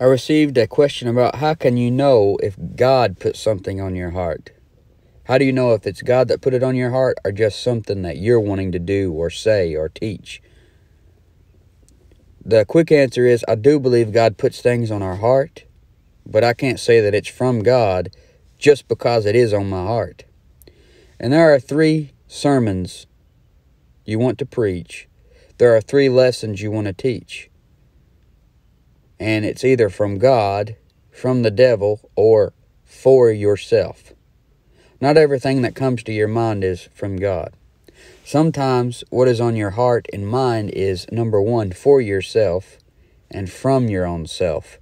I received a question about how can you know if God put something on your heart? How do you know if it's God that put it on your heart or just something that you're wanting to do or say or teach? The quick answer is I do believe God puts things on our heart, but I can't say that it's from God just because it is on my heart. And there are three sermons you want to preach, there are three lessons you want to teach. And it's either from God, from the devil, or for yourself. Not everything that comes to your mind is from God. Sometimes what is on your heart and mind is number one, for yourself and from your own self.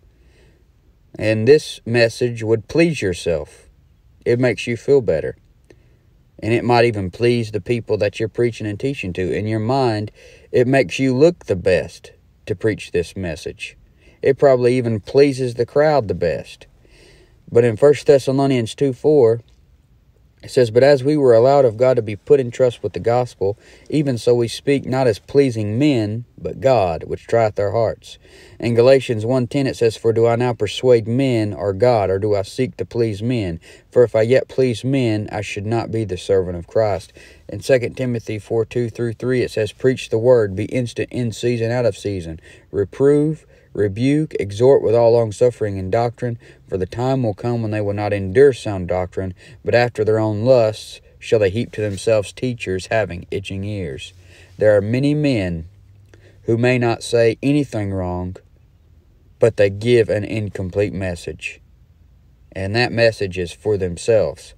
And this message would please yourself. It makes you feel better. And it might even please the people that you're preaching and teaching to. In your mind, it makes you look the best to preach this message. It probably even pleases the crowd the best. But in 1 Thessalonians 2 4, it says, But as we were allowed of God to be put in trust with the gospel, even so we speak not as pleasing men, but God, which trieth our hearts. In Galatians 1.10 it says, For do I now persuade men or God, or do I seek to please men? For if I yet please men, I should not be the servant of Christ. In 2 Timothy 4, 2 through 3 it says, Preach the word, be instant in season, out of season. Reprove, rebuke, exhort with all longsuffering and doctrine, for the time will come when they will not endure sound doctrine, but after their own lusts shall they heap to themselves teachers having itching ears. There are many men who may not say anything wrong, but they give an incomplete message. And that message is for themselves.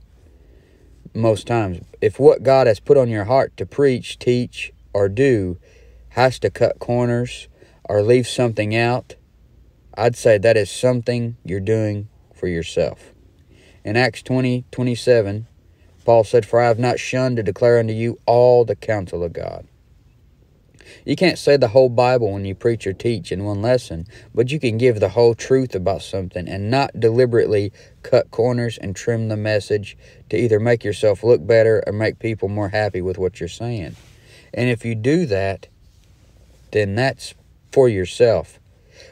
Most times, if what God has put on your heart to preach, teach, or do has to cut corners, or leave something out, I'd say that is something you're doing for yourself. In Acts 20 27, Paul said, For I have not shunned to declare unto you all the counsel of God. You can't say the whole Bible when you preach or teach in one lesson, but you can give the whole truth about something and not deliberately cut corners and trim the message to either make yourself look better or make people more happy with what you're saying. And if you do that, then that's for yourself.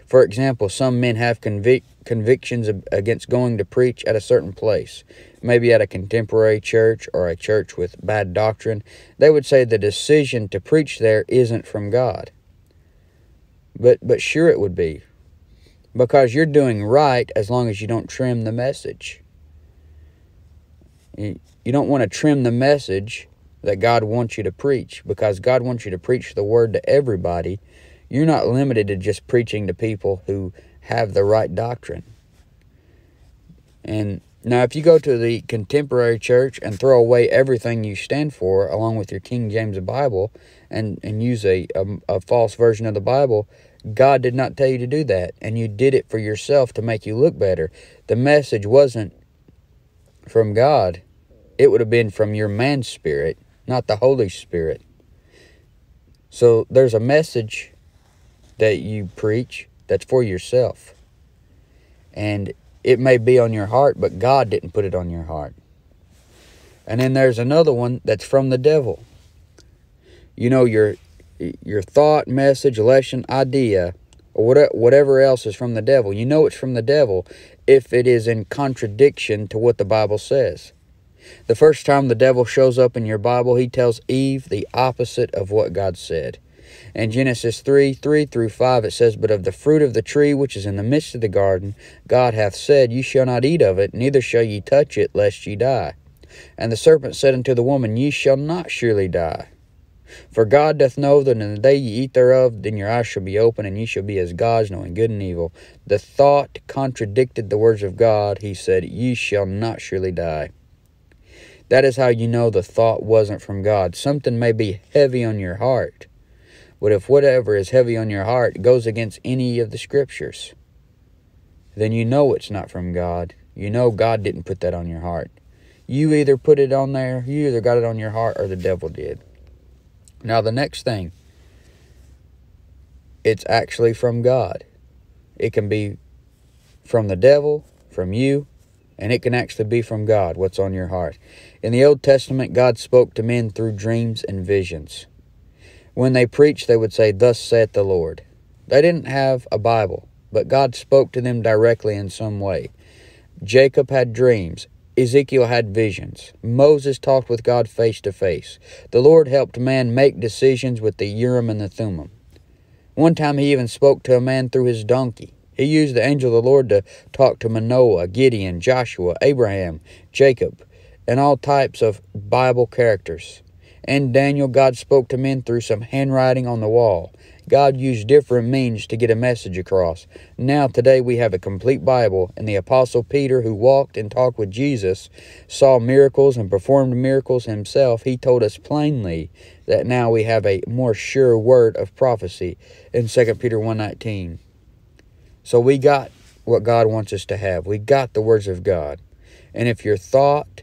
For example, some men have convic- convictions against going to preach at a certain place, maybe at a contemporary church or a church with bad doctrine. They would say the decision to preach there isn't from God. But but sure it would be. Because you're doing right as long as you don't trim the message. You, you don't want to trim the message that God wants you to preach because God wants you to preach the word to everybody you're not limited to just preaching to people who have the right doctrine. And now, if you go to the contemporary church and throw away everything you stand for, along with your King James Bible, and, and use a, a, a false version of the Bible, God did not tell you to do that. And you did it for yourself to make you look better. The message wasn't from God, it would have been from your man spirit, not the Holy Spirit. So there's a message that you preach that's for yourself. And it may be on your heart, but God didn't put it on your heart. And then there's another one that's from the devil. You know, your your thought, message, lesson, idea, or whatever else is from the devil. You know it's from the devil if it is in contradiction to what the Bible says. The first time the devil shows up in your Bible, he tells Eve the opposite of what God said. In Genesis 3 3 through 5, it says, But of the fruit of the tree which is in the midst of the garden, God hath said, Ye shall not eat of it, neither shall ye touch it, lest ye die. And the serpent said unto the woman, Ye shall not surely die. For God doth know that in the day ye eat thereof, then your eyes shall be open, and ye shall be as gods, knowing good and evil. The thought contradicted the words of God. He said, Ye shall not surely die. That is how you know the thought wasn't from God. Something may be heavy on your heart. But if whatever is heavy on your heart goes against any of the scriptures, then you know it's not from God. You know God didn't put that on your heart. You either put it on there, you either got it on your heart, or the devil did. Now, the next thing, it's actually from God. It can be from the devil, from you, and it can actually be from God, what's on your heart. In the Old Testament, God spoke to men through dreams and visions. When they preached, they would say, Thus saith the Lord. They didn't have a Bible. but God spoke to them directly in some way. Jacob had dreams. Ezekiel had visions. Moses talked with God face to face. The Lord helped man make decisions with the Urim and the Thummim. One time he even spoke to a man through his donkey. He used the angel of the Lord to talk to Manoah, Gideon, Joshua, Abraham, Jacob, and all types of Bible characters. And Daniel, God spoke to men through some handwriting on the wall. God used different means to get a message across. Now, today, we have a complete Bible, and the Apostle Peter, who walked and talked with Jesus, saw miracles and performed miracles himself. He told us plainly that now we have a more sure word of prophecy in 2 Peter 1.19. So we got what God wants us to have. We got the words of God. And if your thought,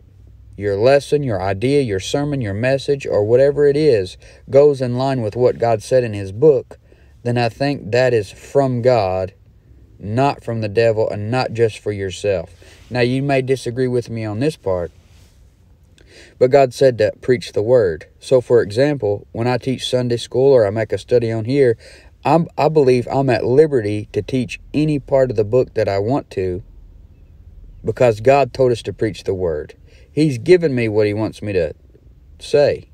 your lesson, your idea, your sermon, your message, or whatever it is goes in line with what God said in His book, then I think that is from God, not from the devil, and not just for yourself. Now, you may disagree with me on this part, but God said to preach the word. So, for example, when I teach Sunday school or I make a study on here, I'm, I believe I'm at liberty to teach any part of the book that I want to because God told us to preach the word. He's given me what he wants me to say.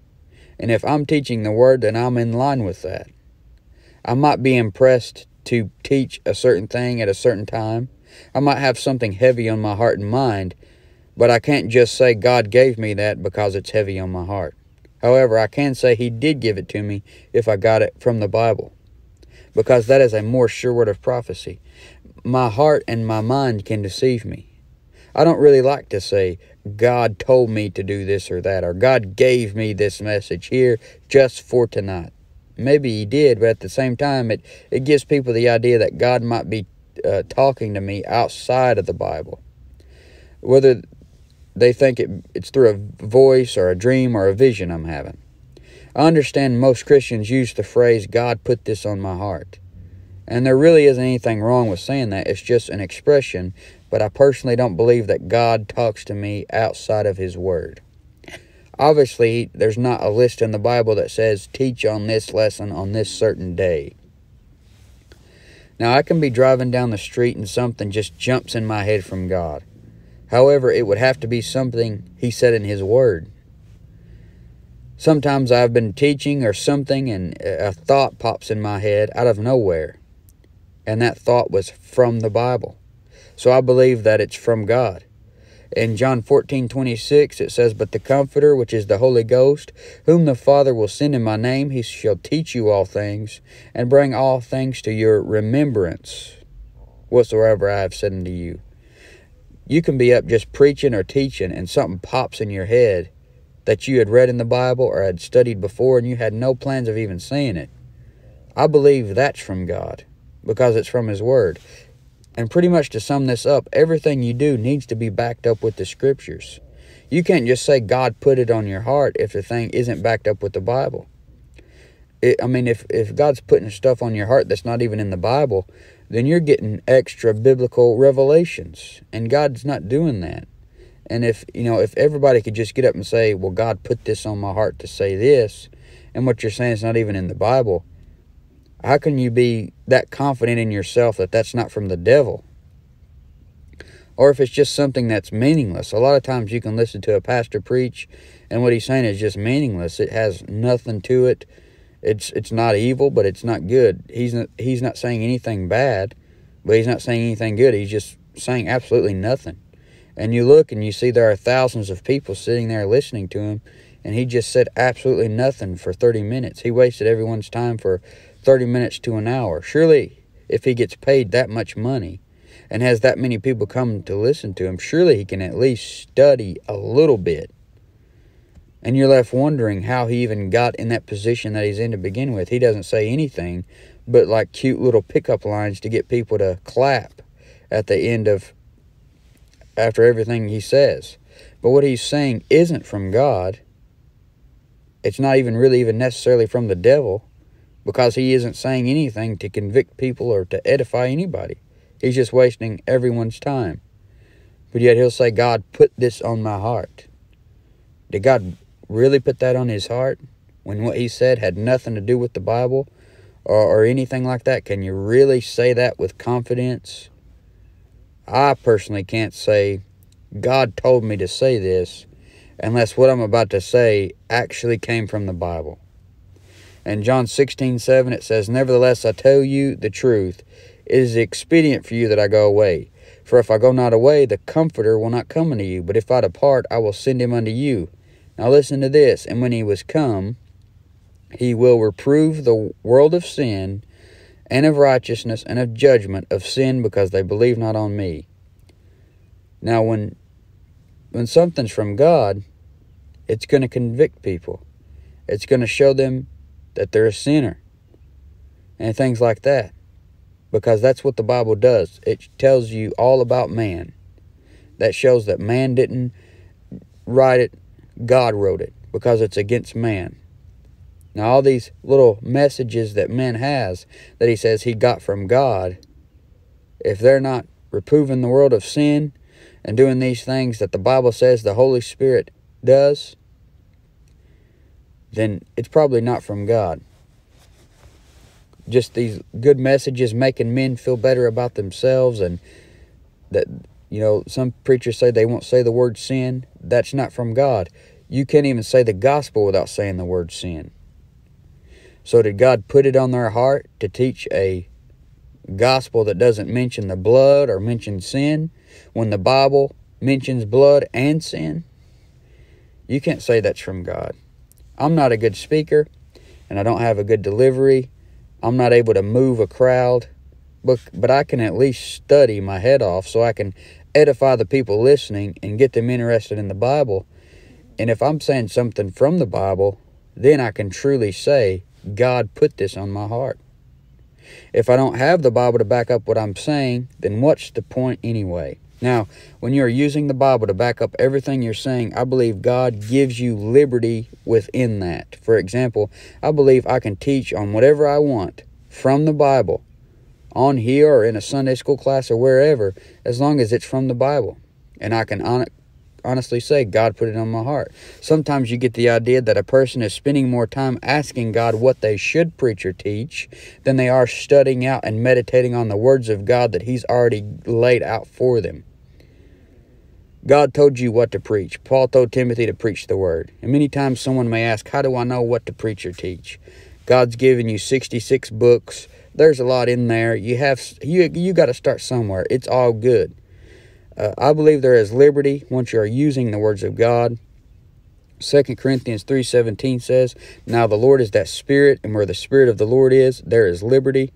And if I'm teaching the word, then I'm in line with that. I might be impressed to teach a certain thing at a certain time. I might have something heavy on my heart and mind, but I can't just say God gave me that because it's heavy on my heart. However, I can say He did give it to me if I got it from the Bible, because that is a more sure word of prophecy. My heart and my mind can deceive me. I don't really like to say, God told me to do this or that, or God gave me this message here just for tonight. Maybe He did, but at the same time, it, it gives people the idea that God might be uh, talking to me outside of the Bible. Whether they think it, it's through a voice or a dream or a vision I'm having. I understand most Christians use the phrase, God put this on my heart. And there really isn't anything wrong with saying that. It's just an expression but I personally don't believe that God talks to me outside of His Word. Obviously, there's not a list in the Bible that says, teach on this lesson on this certain day. Now, I can be driving down the street and something just jumps in my head from God. However, it would have to be something He said in His Word. Sometimes I've been teaching or something and a thought pops in my head out of nowhere. And that thought was from the Bible. So I believe that it's from God. In John 14, 26, it says, But the Comforter, which is the Holy Ghost, whom the Father will send in my name, he shall teach you all things, and bring all things to your remembrance, whatsoever I have said unto you. You can be up just preaching or teaching, and something pops in your head that you had read in the Bible or had studied before, and you had no plans of even saying it. I believe that's from God because it's from His Word. And pretty much to sum this up, everything you do needs to be backed up with the scriptures. You can't just say God put it on your heart if the thing isn't backed up with the Bible. It, I mean, if, if God's putting stuff on your heart that's not even in the Bible, then you're getting extra biblical revelations. And God's not doing that. And if, you know, if everybody could just get up and say, well, God put this on my heart to say this, and what you're saying is not even in the Bible, how can you be that confident in yourself that that's not from the devil? Or if it's just something that's meaningless. A lot of times you can listen to a pastor preach and what he's saying is just meaningless. It has nothing to it. It's it's not evil, but it's not good. He's not he's not saying anything bad, but he's not saying anything good. He's just saying absolutely nothing. And you look and you see there are thousands of people sitting there listening to him, and he just said absolutely nothing for 30 minutes. He wasted everyone's time for 30 minutes to an hour. Surely, if he gets paid that much money and has that many people come to listen to him, surely he can at least study a little bit. And you're left wondering how he even got in that position that he's in to begin with. He doesn't say anything but like cute little pickup lines to get people to clap at the end of after everything he says. But what he's saying isn't from God. It's not even really even necessarily from the devil because he isn't saying anything to convict people or to edify anybody. He's just wasting everyone's time. But yet he'll say, God put this on my heart. Did God really put that on his heart when what he said had nothing to do with the Bible or, or anything like that? Can you really say that with confidence? I personally can't say, God told me to say this, unless what I'm about to say actually came from the Bible. In John 16, 7, it says, Nevertheless, I tell you the truth. It is expedient for you that I go away. For if I go not away, the Comforter will not come unto you. But if I depart, I will send him unto you. Now listen to this. And when he was come, he will reprove the world of sin, and of righteousness, and of judgment, of sin, because they believe not on me. Now, when when something's from God, it's going to convict people. It's going to show them that they're a sinner and things like that. Because that's what the Bible does. It tells you all about man. That shows that man didn't write it, God wrote it because it's against man. Now all these little messages that man has that he says he got from God, if they're not reproving the world of sin and doing these things that the Bible says the Holy Spirit does, then it's probably not from God. Just these good messages making men feel better about themselves and that you know some preachers say they won't say the word sin. That's not from god. You can't even say the gospel without saying the word sin. So did god put it on their heart to teach a gospel that doesn't mention the blood or mention sin when the bible mentions blood and sin? You can't say that's from god I'm not a good speaker and I don't have a good delivery. I'm not able to move a crowd, but, but I can at least study my head off so I can edify the people listening and get them interested in the Bible. And if I'm saying something from the Bible, then I can truly say, God put this on my heart. If I don't have the Bible to back up what I'm saying, then what's the point anyway? Now, when you're using the Bible to back up everything you're saying, I believe God gives you liberty within that. For example, I believe I can teach on whatever I want from the Bible on here or in a Sunday school class or wherever as long as it's from the Bible. And I can on honestly say God put it on my heart. Sometimes you get the idea that a person is spending more time asking God what they should preach or teach than they are studying out and meditating on the words of God that He's already laid out for them. God told you what to preach. Paul told Timothy to preach the word. And many times someone may ask, How do I know what to preach or teach? God's given you 66 books. There's a lot in there. You have you you got to start somewhere. It's all good. Uh, I believe there is liberty once you are using the words of God. 2 Corinthians 3.17 says, Now the Lord is that Spirit, and where the Spirit of the Lord is, there is liberty.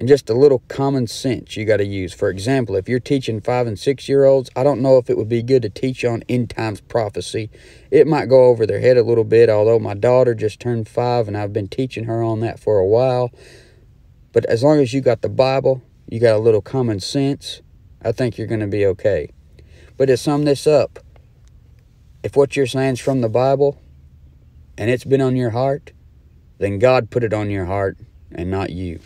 And just a little common sense you got to use. For example, if you're teaching five and six year olds, I don't know if it would be good to teach on end times prophecy. It might go over their head a little bit, although my daughter just turned five and I've been teaching her on that for a while. But as long as you got the Bible, you got a little common sense, I think you're going to be okay. But to sum this up, if what you're saying is from the Bible and it's been on your heart, then God put it on your heart and not you.